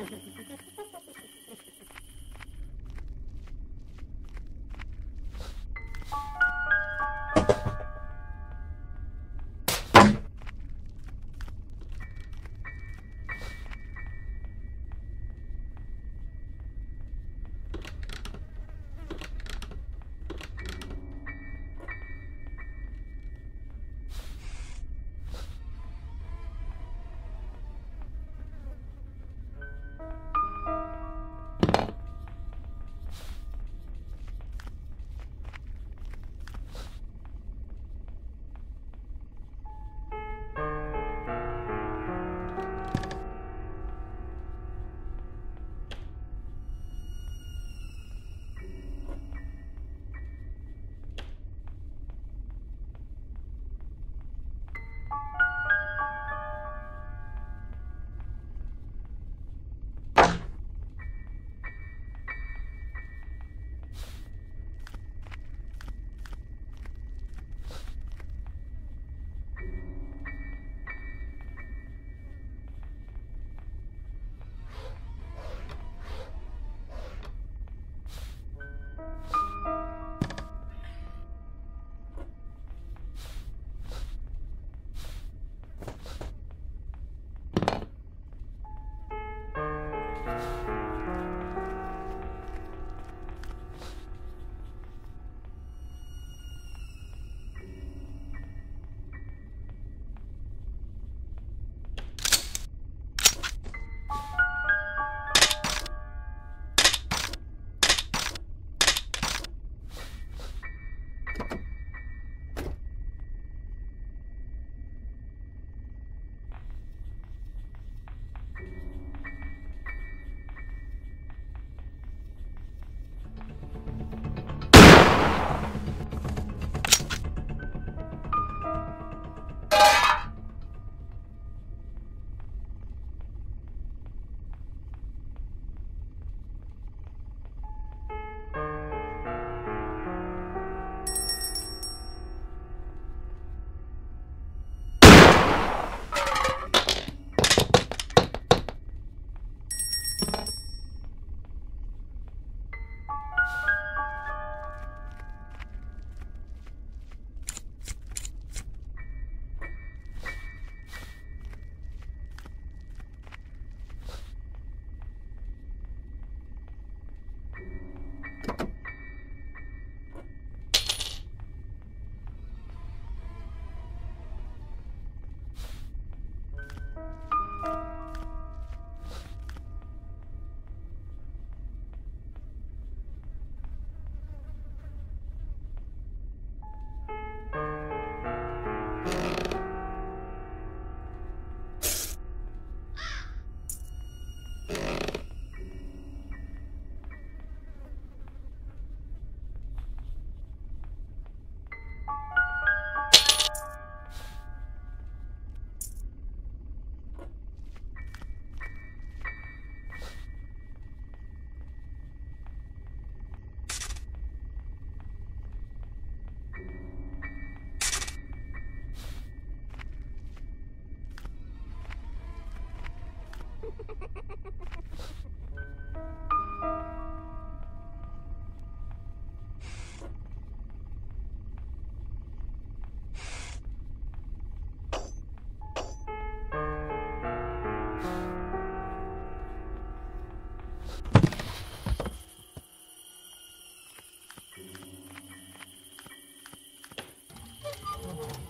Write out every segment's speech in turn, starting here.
Ha, ha, ha. Oh.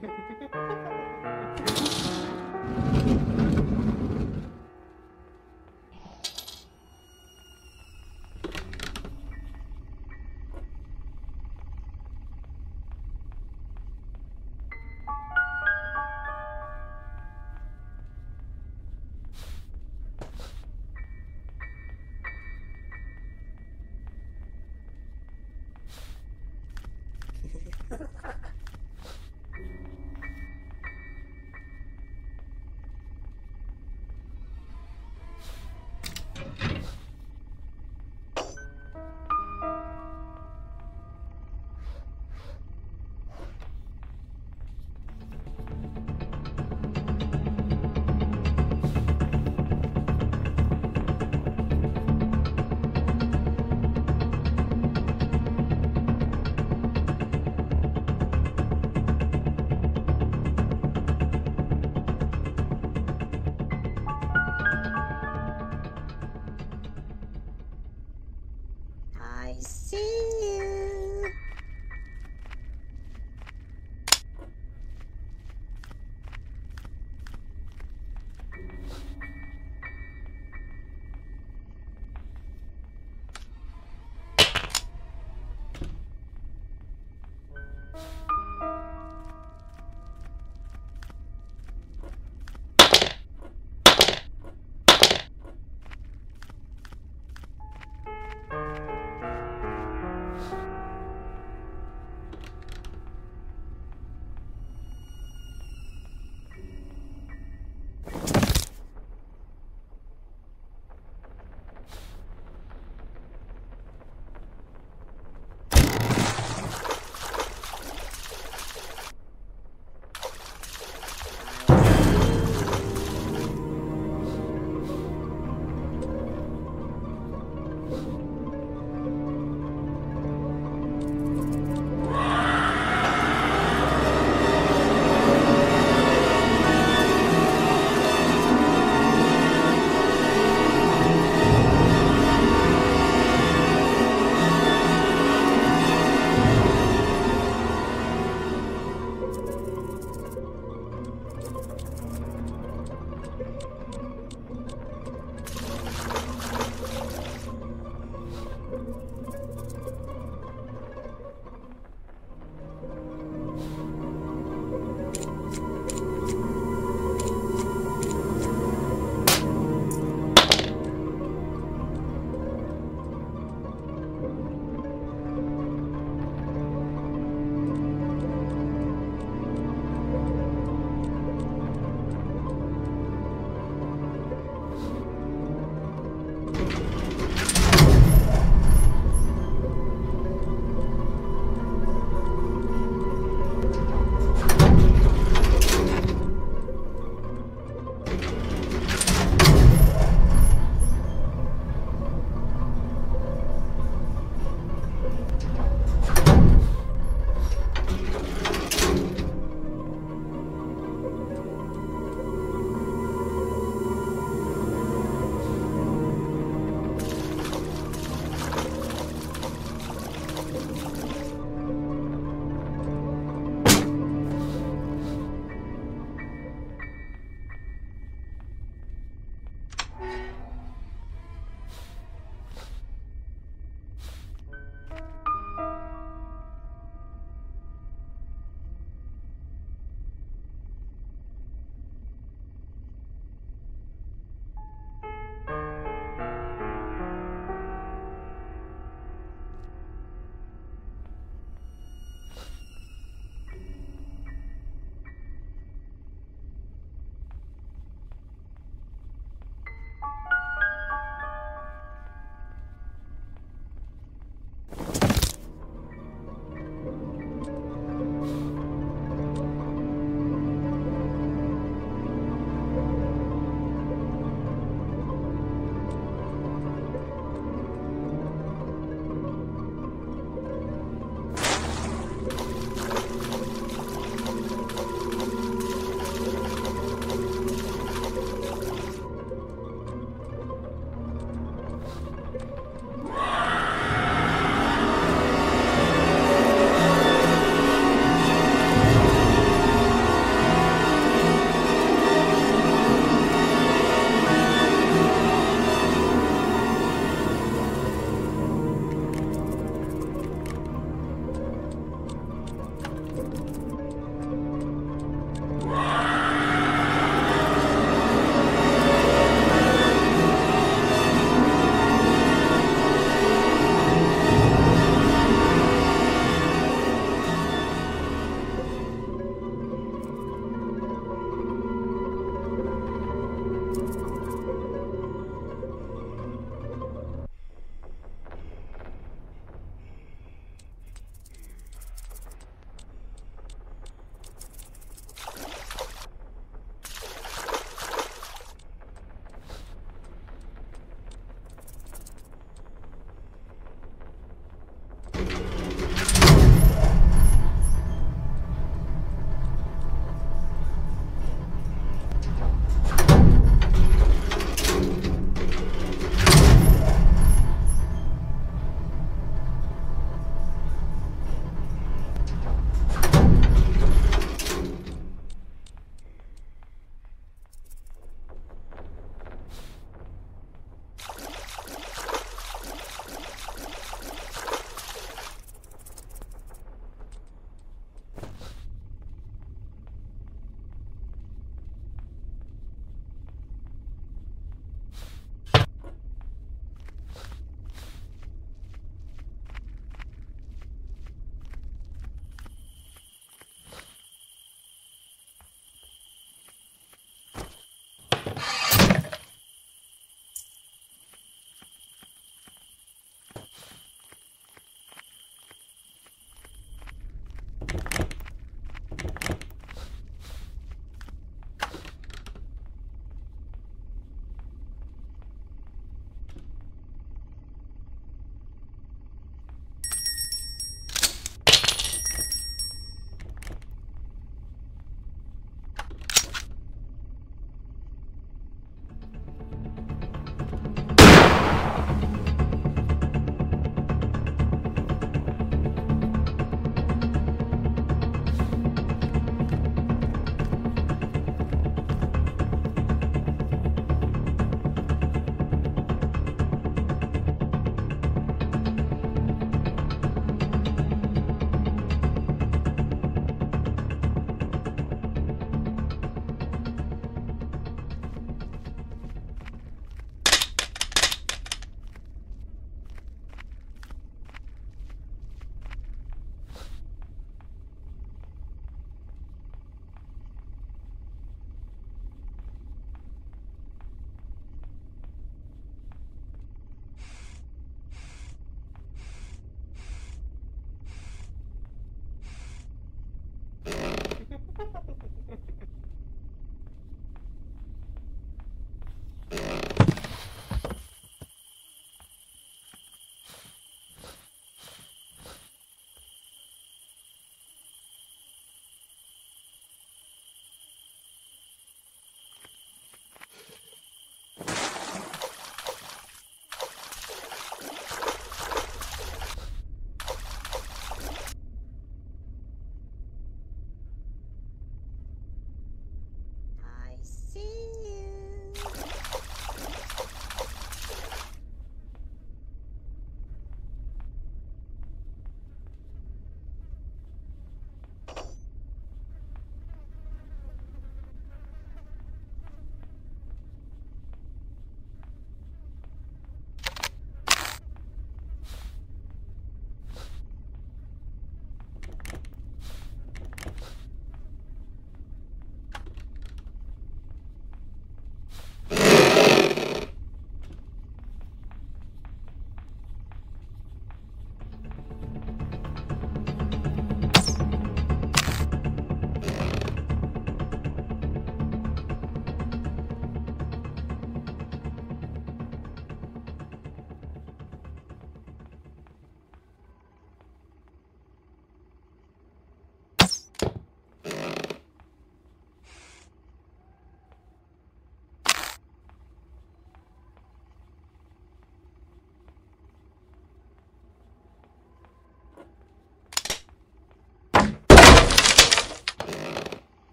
ハハハハ!